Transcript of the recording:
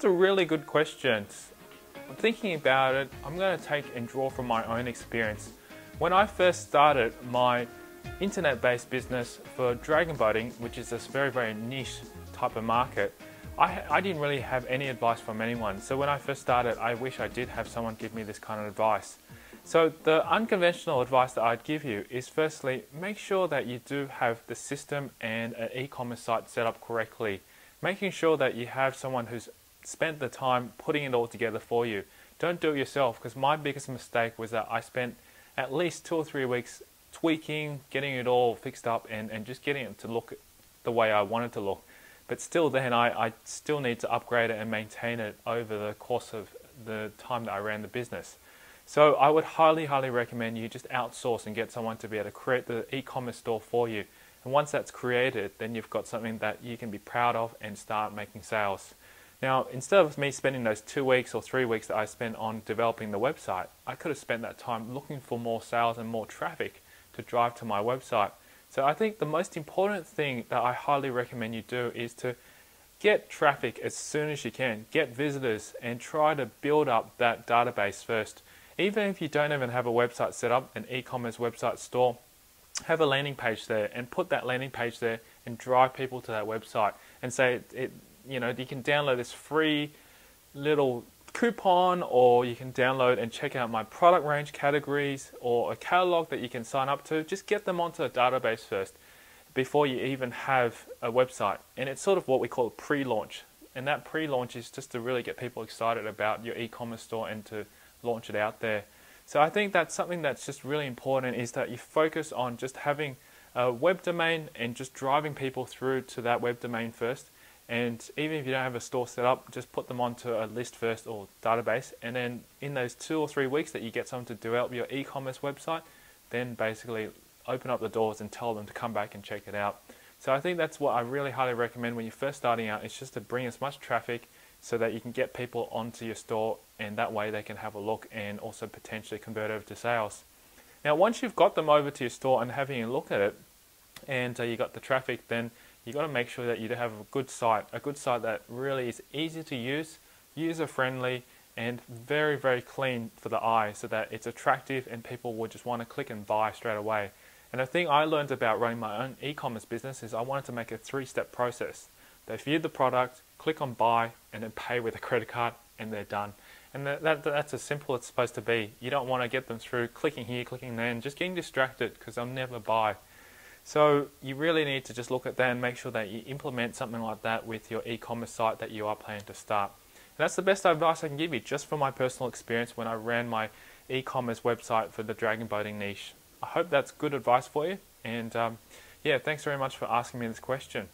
that's a really good question. I'm Thinking about it, I'm going to take and draw from my own experience. When I first started my internet-based business for dragon boating, which is this very, very niche type of market, I, I didn't really have any advice from anyone. So when I first started, I wish I did have someone give me this kind of advice. So the unconventional advice that I'd give you is firstly, make sure that you do have the system and an e-commerce site set up correctly. Making sure that you have someone who's spent the time putting it all together for you. Don't do it yourself because my biggest mistake was that I spent at least two or three weeks tweaking, getting it all fixed up and, and just getting it to look the way I wanted to look. But still then I, I still need to upgrade it and maintain it over the course of the time that I ran the business. So I would highly, highly recommend you just outsource and get someone to be able to create the e-commerce store for you. And once that's created, then you've got something that you can be proud of and start making sales. Now, instead of me spending those two weeks or three weeks that I spent on developing the website, I could have spent that time looking for more sales and more traffic to drive to my website. So I think the most important thing that I highly recommend you do is to get traffic as soon as you can, get visitors, and try to build up that database first. Even if you don't even have a website set up, an e-commerce website store, have a landing page there and put that landing page there and drive people to that website and say it, you know you can download this free little coupon or you can download and check out my product range categories or a catalog that you can sign up to just get them onto a database first before you even have a website and it's sort of what we call pre-launch and that pre-launch is just to really get people excited about your e-commerce store and to launch it out there. So I think that's something that's just really important is that you focus on just having a web domain and just driving people through to that web domain first. And even if you don't have a store set up, just put them onto a list first or database. And then in those two or three weeks that you get someone to develop your e-commerce website, then basically open up the doors and tell them to come back and check it out. So I think that's what I really highly recommend when you're first starting out. It's just to bring as much traffic so that you can get people onto your store and that way they can have a look and also potentially convert over to sales. Now once you've got them over to your store and having a look at it and uh, you got the traffic then you've got to make sure that you have a good site, a good site that really is easy to use, user friendly and very very clean for the eye so that it's attractive and people will just want to click and buy straight away. And the thing I learned about running my own e-commerce business is I wanted to make a three-step process. They view the product, click on buy, and then pay with a credit card, and they're done. And that, that, that's as simple as it's supposed to be. You don't want to get them through clicking here, clicking there, and just getting distracted because they'll never buy. So you really need to just look at that and make sure that you implement something like that with your e-commerce site that you are planning to start. And that's the best advice I can give you just from my personal experience when I ran my e-commerce website for the dragon boating niche. I hope that's good advice for you. And um, yeah, thanks very much for asking me this question.